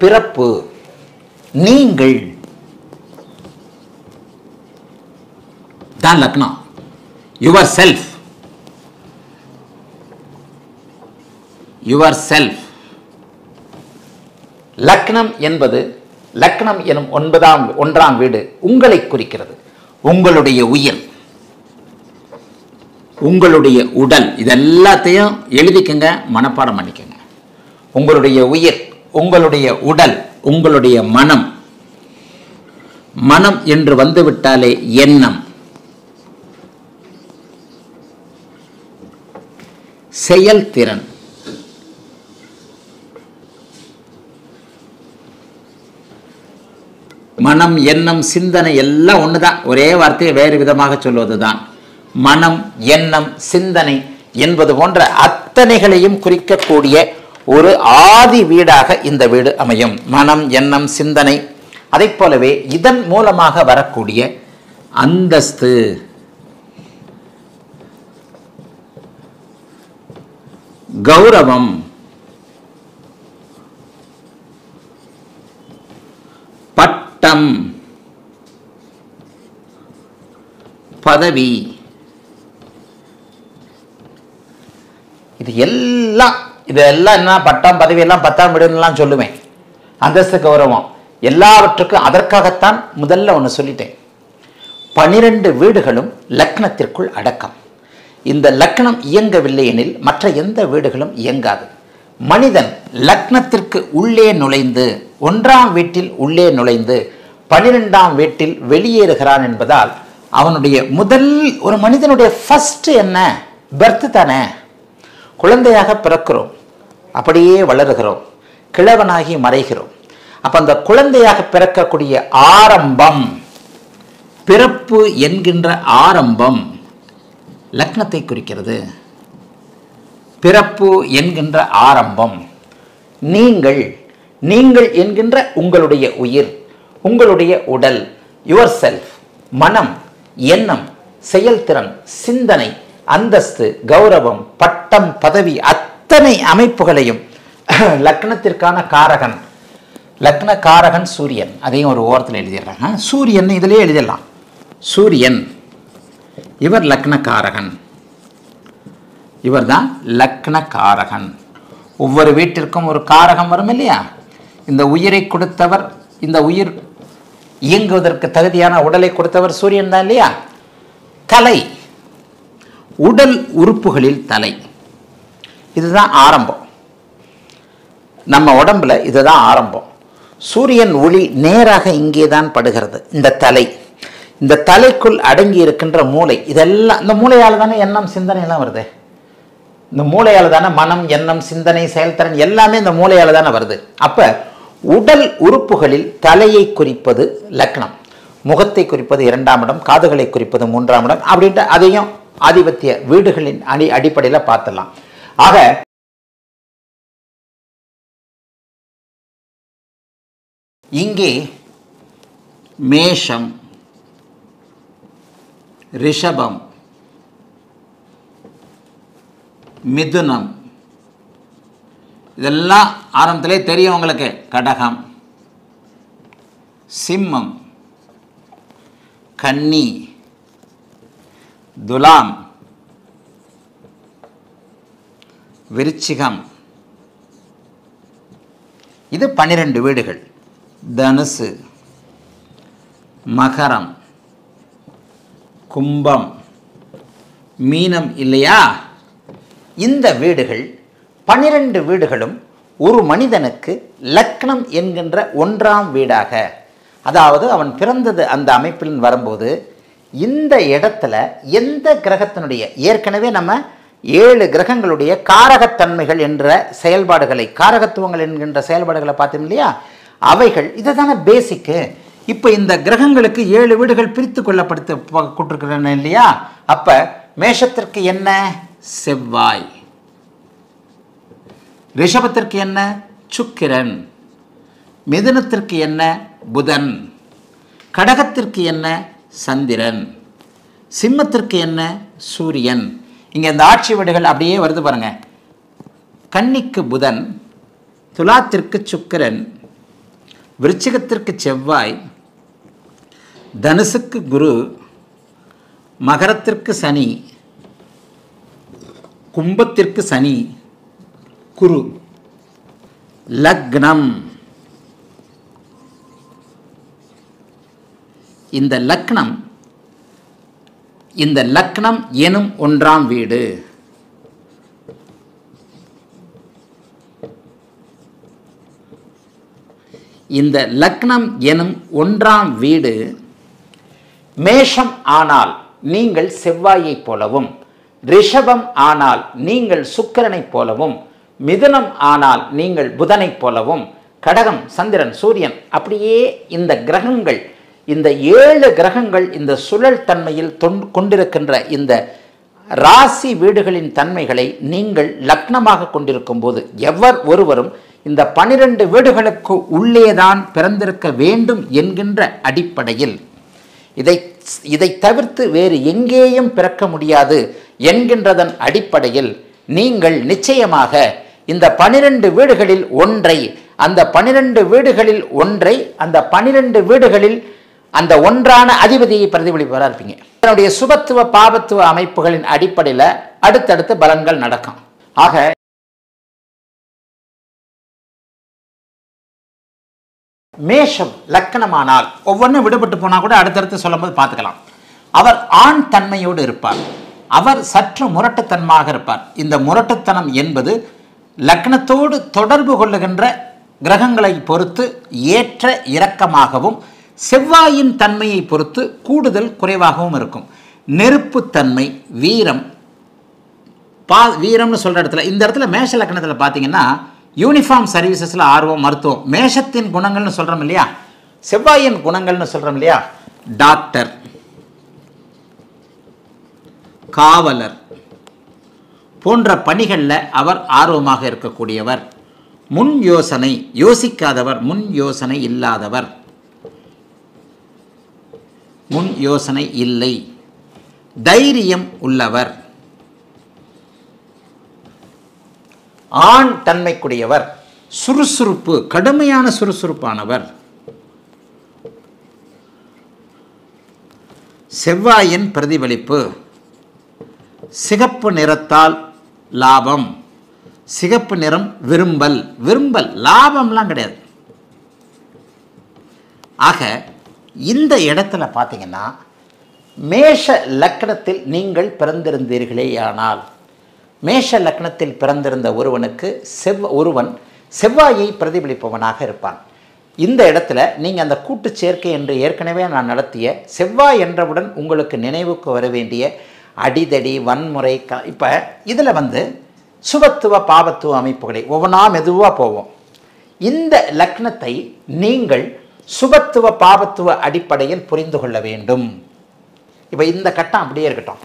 பிறப்பு நீங்கள் தான் லக்னம் யுவர் செல்ஃப் யுவர் செல்ஃப் லக்னம் என்பது லக்னம் எனும் ஒன்பதாம் ஒன்றாம் வீடு உங்களை குறிக்கிறது. உங்களுடைய உயிர் உங்களுடைய உடல் இதெல்லாத்தையும் எழுதிக்கங்க மனப்பாடம் பண்ணிக்கங்க. உங்களுடைய உயிர் உங்களுடைய உடல் உங்களுடைய மனம். மனம் என்று வந்துவிட்டாலே எண்ணம். செயல்திறன். மனம் எண்ணம் சிந்தனை எல்லாம் ஒன்று தான் ஒரே வார்த்தையை வேறு விதமாக சொல்வது தான் மனம் எண்ணம் சிந்தனை என்பது போன்ற அத்தனைகளையும் குறிக்கக்கூடிய ஒரு ஆதி வீடாக இந்த வீடு அமையும். மனம் எண்ணம் சிந்தனை அதைப் போலவே இதன் மூலமாக வரக்கூடிய அந்தஸ்து. கௌரவம். பட்டம் பதவி. இது எல்லாம் இதெல்லாம் என்ன பட்டம் பதவி எல்லாம் பத்தாம் வீடுலாம் சொல்லுவேன். அந்தஸ்து கௌரவம். எல்லாவற்றுக்கும் அதற்காகத்தான் முதல்ல ஒன்று சொல்லிட்டேன். பனிரெண்டு வீடுகளும் லக்னத்திற்குள் அடக்கம். இந்த லக்னம் இயங்கவில்லை எனில் மற்ற எந்த வீடுகளும் இயங்காது. மனிதன் லக்னத்திற்கு உள்ளே நுழைந்து ஒன்றாம் வீட்டில் உள்ளே நுழைந்து பனிரெண்டாம் வீட்டில் வெளியேறுகிறான் என்பதால் அவனுடைய முதல் ஒரு மனிதனுடைய ஃபஸ்ட்டு என்ன? பர்த்து தானே. குழந்தையாக பிறக்கிறோம். அப்படியே வளருகிறோம். கிழவனாகி மறைகிறோம். அப்போ அந்த குழந்தையாக பிறக்கக்கூடிய ஆரம்பம் பிறப்பு என்கின்ற ஆரம்பம் லக்னத்தை குறிக்கிறது. பிறப்பு என்கின்ற ஆரம்பம். நீங்கள் நீங்கள் என்கின்ற உங்களுடைய உயிர் உங்களுடைய உடல் யுவர் செல்ஃப் மனம் எண்ணம் செயல்திறன் சிந்தனை அந்தஸ்து கௌரவம் பட்டம் பதவி அத்தனை அமைப்புகளையும் லக்னத்திற்கான காரகன் லக்ன காரகன் சூரியன். அதையும் ஒரு ஓரத்தில் எழுதிடுறாங்க. சூரியன் இதிலே எழுதிடலாம். சூரியன் இவர் லக்னக்காரகன் இவர் தான் லக்னக்காரகன் ஒவ்வொரு வீட்டிற்கும் ஒரு காரகம் வரும் இல்லையா? இந்த உயிரை கொடுத்தவர் இந்த உயிர் இயங்குவதற்கு தகுதியான உடலை கொடுத்தவர் சூரியன் தான் இல்லையா? தலை. உடல் உறுப்புகளில் தலை. இதுதான் ஆரம்பம். நம்ம உடம்புல இதுதான் ஆரம்பம். சூரியன் ஒளி நேராக இங்கே தான் படுகிறது. இந்த தலை. இந்த தலைக்குள் அடங்கி இருக்கின்ற மூளை. இதெல்லாம் இந்த மூளையால் தானே எண்ணம் சிந்தனை எல்லாம் வருது? இந்த மூளையால் தானே மனம் எண்ணம் சிந்தனை செயல்திறன் எல்லாமே இந்த மூளையால் தானே வருது. அப்ப உடல் உறுப்புகளில் தலையை குறிப்பது லக்னம் முகத்தை குறிப்பது இரண்டாம் இடம் காதுகளை குறிப்பது மூன்றாம் இடம் அப்படின்ட்டு அதையும் ஆதிபத்திய வீடுகளின் அடி அடிப்படையில் பார்த்துடலாம். ஆக இங்கே மேஷம் ரிஷபம் மிதுனம். இதெல்லாம் ஆரம்பத்திலே தெரியும் உங்களுக்கு. கடகம். சிம்மம். கன்னி. துலாம். விருச்சிகம். இது பன்னிரெண்டு வீடுகள். தனுசு. மகரம். கும்பம். மீனம் இல்லையா? இந்த வீடுகள் பனிரெண்டு வீடுகளும் ஒரு மனிதனுக்கு லக்னம் என்கின்ற ஒன்றாம் வீடாக. அதாவது அவன் பிறந்தது அந்த அமைப்பில் வரும்போது இந்த இடத்துல எந்த கிரகத்தினுடைய ஏற்கனவே நம்ம ஏழு கிரகங்களுடைய காரகத்தன்மைகள் என்ற செயல்பாடுகளை காரகத்துவங்கள் என்கின்ற செயல்பாடுகளை பார்த்தோம் இல்லையா? அவைகள் இதுதானே பேசிக்கு இப்போ இந்த கிரகங்களுக்கு ஏழு வீடுகள் பிரித்து கொள்ளப்படுத்த கொண்டிருக்கிறன இல்லையா? அப்போ மேஷத்திற்கு என்ன? செவ்வாய். ரிஷபத்திற்கு என்ன? சுக்கிரன். மிதுனத்திற்கு என்ன? புதன். கடகத்திற்கு என்ன? சந்திரன். சிம்மத்திற்கு என்ன? சூரியன். இங்கே இந்த ஆட்சி வீடுகள் அப்படியே வருது பாருங்க. கன்னிக்கு புதன் துலாத்திற்கு சுக்கிரன் விருச்சிகத்திற்கு செவ்வாய் தனுசுக்கு குரு மகரத்திற்கு சனி கும்பத்திற்கு சனி குரு. லக்னம். இந்த லக்னம் இந்த லக்னம் எனும் ஒன்றாம் வீடு. இந்த லக்னம் எனும் ஒன்றாம் வீடு மேஷம் ஆனால் நீங்கள் செவ்வாயைப் போலவும் ரிஷபம் ஆனால் நீங்கள் சுக்கிரனைப் போலவும் மிதுனம் ஆனால் நீங்கள் புதனைப் போலவும் கடகம் சந்திரன் சூரியன் அப்படியே இந்த கிரகங்கள் இந்த ஏழு கிரகங்கள் இந்த சுழல் தன்மையில் தொன்- கொண்டிருக்கின்ற இந்த ராசி வீடுகளின் தன்மைகளை நீங்கள் லக்னமாக கொண்டிருக்கும் போது எவர் ஒருவரும் இந்த பனிரெண்டு வீடுகளுக்கு உள்ளேதான் பிறந்திருக்க வேண்டும் என்கின்ற அடிப்படையில் இதை இதை தவிர்த்து வேறு எங்கேயும் பிறக்க முடியாது என்கின்றதன் அடிப்படையில் நீங்கள் நிச்சயமாக இந்த பனிரெண்டு வீடுகளில் ஒன்றை அந்த பனிரெண்டு வீடுகளில் ஒன்றை அந்த பனிரெண்டு வீடுகளில் அந்த ஒன்றான அதிபதியை பிரதிபலிப்பவராக இருப்பீங்க. இதனுடைய சுபத்துவ பாபத்துவ அமைப்புகளின் அடிப்படையில் அடுத்தடுத்து பலன்கள் நடக்கும். ஆக மேஷம் லக்கணமானால் ஒவ்வொன்றும் விடுபட்டு போனால் கூட அடுத்தடுத்து சொல்லும்போது பார்த்துக்கலாம். அவர் ஆண் தன்மையோடு இருப்பார். அவர் சற்று முரட்டுத்தன்மாக இருப்பார். இந்த முரட்டுத்தனம் என்பது லக்னத்தோடு தொடர்பு கொள்ளுகின்ற கிரகங்களை பொறுத்து ஏற்ற இறக்கமாகவும் செவ்வாயின் தன்மையை பொறுத்து கூடுதல் குறைவாகவும் இருக்கும். நெருப்புத்தன்மை வீரம் பா வீரம்னு சொல்கிற இடத்துல இந்த இடத்துல மேஷ லக்கணத்தில் பார்த்தீங்கன்னா யூனிஃபார்ம் சர்வீசஸில் ஆர்வம் மருத்துவம். மேஷத்தின் குணங்கள்னு சொல்கிறோம் இல்லையா? செவ்வாயின் குணங்கள்னு சொல்கிறோம் இல்லையா? டாக்டர் காவலர். போன்ற பணிகளில் அவர் ஆர்வமாக இருக்கக்கூடியவர். முன் யோசனை யோசிக்காதவர் முன் யோசனை இல்லாதவர். முன் யோசனை இல்லை. தைரியம் உள்ளவர். ஆண் தன்மைக்குடையவர் சுறுசுறுப்பு கடுமையான சுறுசுறுப்பானவர். செவ்வாயின் பிரதிபலிப்பு சிகப்பு நிறத்தால் லாபம் சிகப்பு நிறம் விரும்பல் விரும்பல் லாபம்லாம் கிடையாது. ஆக இந்த இடத்துல பார்த்தீங்கன்னா மேஷ லக்கணத்தில் நீங்கள் பிறந்திருந்தீர்களேயானால் மேஷ லக்னத்தில் பிறந்திருந்த ஒருவனுக்கு செவ் ஒருவன் செவ்வாயை பிரதிபலிப்பவனாக இருப்பான். இந்த இடத்துல நீங்கள் அந்த கூட்டு சேர்க்கை என்று ஏற்கனவே நான் நடத்திய செவ்வாய் என்றவுடன் உங்களுக்கு நினைவுக்கு வர வேண்டிய அடிதடி வன்முறை க இப்போ இதில் வந்து சுபத்துவ பாபத்துவ அமைப்புகளை ஒவ்வொன்றா மெதுவாக போவோம். இந்த லக்னத்தை நீங்கள் சுபத்துவ பாபத்துவ அடிப்படையில் புரிந்து கொள்ள வேண்டும். இப்போ இந்த கட்டம் அப்படியே இருக்கட்டும்.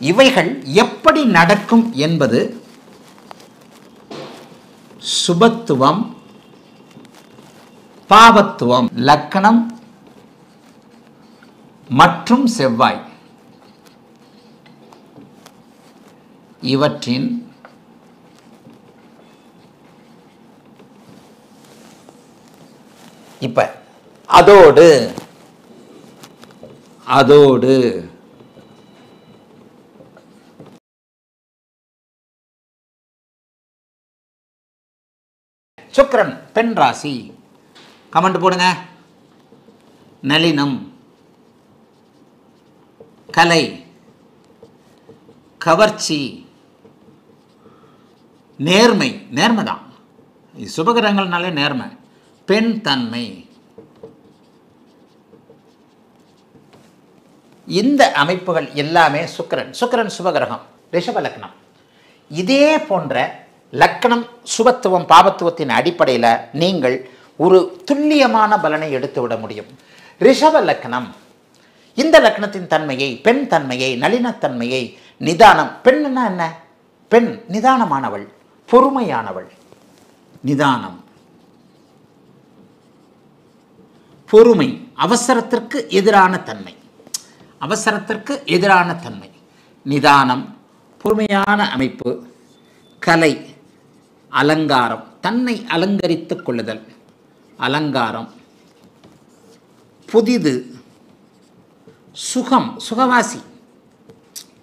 இவைகள் எப்படி நடக்கும் என்பது சுபத்துவம் பாபத்துவம் லக்கணம் மற்றும் செவ்வாய். இவற்றின் இப்ப அதோடு அதோடு சுக்கிரன் பெண் ராசி. கமெண்ட் போடுங்க. நளினம். கலை. கவர்ச்சி. நேர்மை. நேர்மை தான். இது சுபகிரகங்கள்னாலே நேர்மை. பெண் தன்மை. இந்த அமைப்புகள் எல்லாமே சுக்கிரன் சுக்கிரன் சுபகிரகம் ரிஷபலக்னம் இதே போன்ற லக்கணம் சுபத்துவம் பாபத்துவத்தின் அடிப்படையில் நீங்கள் ஒரு துல்லியமான பலனை எடுத்து விட முடியும். ரிஷப லக்னம் இந்த லக்னத்தின் தன்மையை பெண் தன்மையை நளினத்தன்மையை நிதானம். பெண்ணுன்னா என்ன? பெண் நிதானமானவள் பொறுமையானவள். நிதானம். பொறுமை அவசரத்திற்கு எதிரான தன்மை. அவசரத்திற்கு எதிரான தன்மை. நிதானம் பொறுமையான அமைப்பு. கலை அலங்காரம் தன்னை அலங்கரித்துக் கொள்ளுதல். அலங்காரம். புதிது. சுகம் சுகவாசி.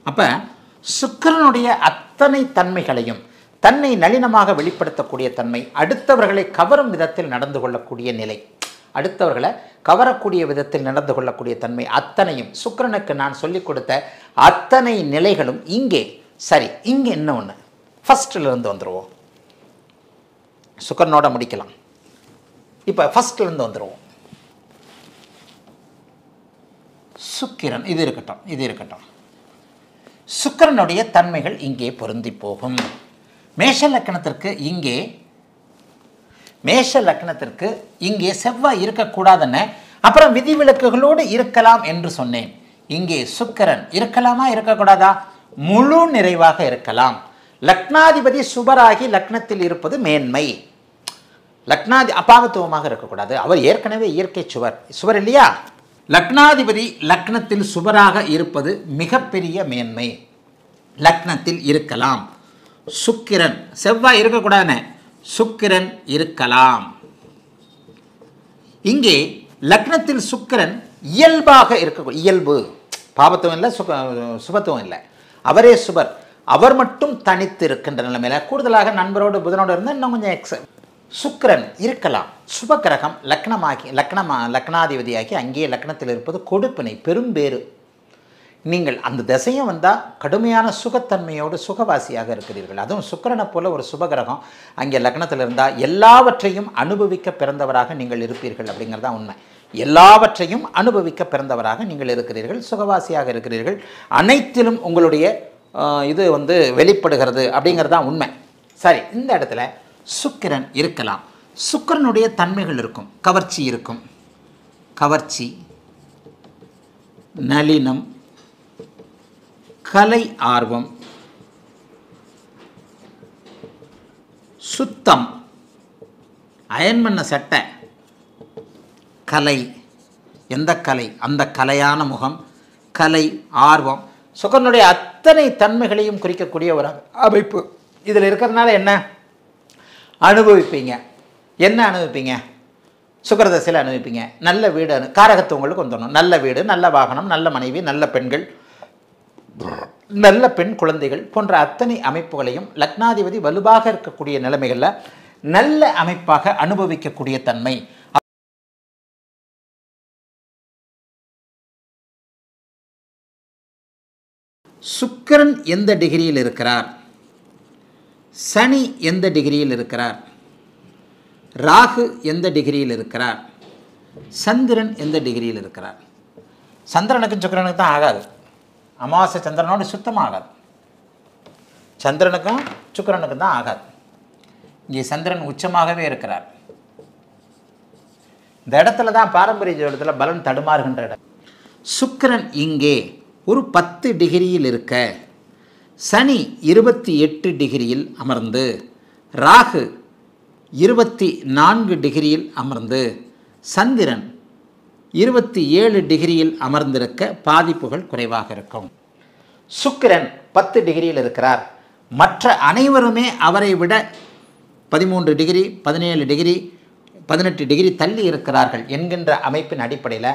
அப்போ சுக்கிரனுடைய அத்தனை தன்மைகளையும் தன்னை நளினமாக வெளிப்படுத்தக்கூடிய தன்மை அடுத்தவர்களை கவரும் விதத்தில் நடந்து கொள்ளக்கூடிய நிலை. அடுத்தவர்களை கவரக்கூடிய விதத்தில் நடந்து கொள்ளக்கூடிய தன்மை அத்தனையும். சுக்கிரனுக்கு நான் சொல்லிக் கொடுத்த அத்தனை நிலைகளும் இங்கே. சரி இங்கே என்ன ஒன்று ஃபஸ்ட்டில் இருந்து வந்துடுவோம் சுக்கரனோட முடிக்கலாம். இப்போ ஃபஸ்ட்லேருந்து வந்துடுவோம் சுக்கிரன் இது இருக்கட்டும் இது இருக்கட்டும். சுக்கரனுடைய தன்மைகள் இங்கே பொருந்தி போகும். மேஷ லக்கணத்திற்கு இங்கே மேஷ லக்னத்திற்கு இங்கே செவ்வாய் இருக்கக்கூடாதுன்னு அப்புறம் விதிவிலக்குகளோடு இருக்கலாம் என்று சொன்னேன். இங்கே சுக்கரன் இருக்கலாமா இருக்கக்கூடாதா? முழு நிறைவாக இருக்கலாம். லக்னாதிபதி சுபராகி லக்னத்தில் இருப்பது மேன்மை. லக்னாதி அபாகத்துவமாக இருக்கக்கூடாது. அவர் ஏற்கனவே இயற்கை சுவர். சுவர் இல்லையா? லக்னாதிபதி லக்னத்தில் சுவராக இருப்பது மிகப்பெரிய மேன்மை. லக்னத்தில் இருக்கலாம். சுக்கிரன் செவ்வாய் இருக்கக்கூடாதுன்னு. சுக்கிரன் இருக்கலாம். இங்கே லக்னத்தில் சுக்கிரன் இயல்பாக இருக்க இயல்பு. பாபத்துவம் இல்லை சுக சுபத்துவம் இல்லை. அவரே சுபர் அவர் மட்டும் தனித்து இருக்கின்ற நிலைமையில் கூடுதலாக நண்பரோடு புதனோடு இருந்தால் இன்னும் கொஞ்சம் எக்ஸ சுக்கரன் இருக்கலாம். சுப கிரகம் லக்னமாகி லக்னமா லக்னாதிபதியாகி அங்கேயே லக்னத்தில் இருப்பது கொடுப்பினை பெரும்பேறு. நீங்கள் அந்த திசையும் வந்தால் கடுமையான சுகத்தன்மையோடு சுகவாசியாக இருக்கிறீர்கள். அதுவும் சுக்கரனை போல ஒரு சுபகிரகம். அங்கே லக்னத்தில் இருந்தால் எல்லாவற்றையும் அனுபவிக்க பிறந்தவராக நீங்கள் இருப்பீர்கள் அப்படிங்கிறது தான் உண்மை. எல்லாவற்றையும் அனுபவிக்க பிறந்தவராக நீங்கள் இருக்கிறீர்கள் சுகவாசியாக இருக்கிறீர்கள். அனைத்திலும் உங்களுடைய இது வந்து வெளிப்படுகிறது அப்படிங்கிறது தான் உண்மை. சரி இந்த இடத்துல சுக்கிரன் இருக்கலாம். சுக்கிரனுடைய தன்மைகள் இருக்கும். கவர்ச்சி இருக்கும். கவர்ச்சி நளினம் கலை ஆர்வம் சுத்தம் அயன் பண்ண சட்டை கலை எந்த கலை? அந்த கலையான முகம் கலை ஆர்வம். சுக்கரனுடைய அத்தனை தன்மைகளையும் குறிக்கக்கூடிய ஒரு அமைப்பு. இதில் இருக்கிறதுனால என்ன? அனுபவிப்பீங்க. என்ன அனுபவிப்பீங்க? சுக்கரதசையில் அனுபவிப்பீங்க. நல்ல வீடு அனு காரகத்துவங்களுக்கு வந்துடணும். நல்ல வீடு நல்ல வாகனம் நல்ல மனைவி நல்ல பெண்கள் நல்ல பெண் குழந்தைகள் போன்ற அத்தனை அமைப்புகளையும் லக்னாதிபதி வலுவாக இருக்கக்கூடிய நிலைமைகளில் நல்ல அமைப்பாக அனுபவிக்கக்கூடிய தன்மை. சுக்கிரன் எந்த டிகிரியில் இருக்கிறார்? சனி எந்த டிகிரியில் இருக்கிறார்? ராகு எந்த டிகிரியில் இருக்கிறார்? சந்திரன் எந்த டிகிரியில் இருக்கிறார்? சந்திரனுக்கும் சுக்கரனுக்கு தான் ஆகாது. அமாவாசை சந்திரனோடு சுத்தமாக ஆகாது சந்திரனுக்கும் சுக்கிரனுக்கும் தான் ஆகாது. இங்கே சந்திரன் உச்சமாகவே இருக்கிறார். இந்த இடத்துல தான் பாரம்பரிய ஜோடத்தில் பலன் தடுமாறுகின்ற இடம். சுக்கரன் இங்கே ஒரு பத்து டிகிரியில் இருக்க சனி இருபத்தி எட்டு டிகிரியில் அமர்ந்து ராகு இருபத்தி நான்கு டிகிரியில் அமர்ந்து சந்திரன் இருபத்தி ஏழு டிகிரியில் அமர்ந்திருக்க பாதிப்புகள் குறைவாக இருக்கும். சுக்கிரன் பத்து டிகிரியில் இருக்கிறார். மற்ற அனைவருமே அவரை விட பதிமூன்று டிகிரி பதினேழு டிகிரி பதினெட்டு டிகிரி தள்ளி இருக்கிறார்கள் என்கின்ற அமைப்பின் அடிப்படையில்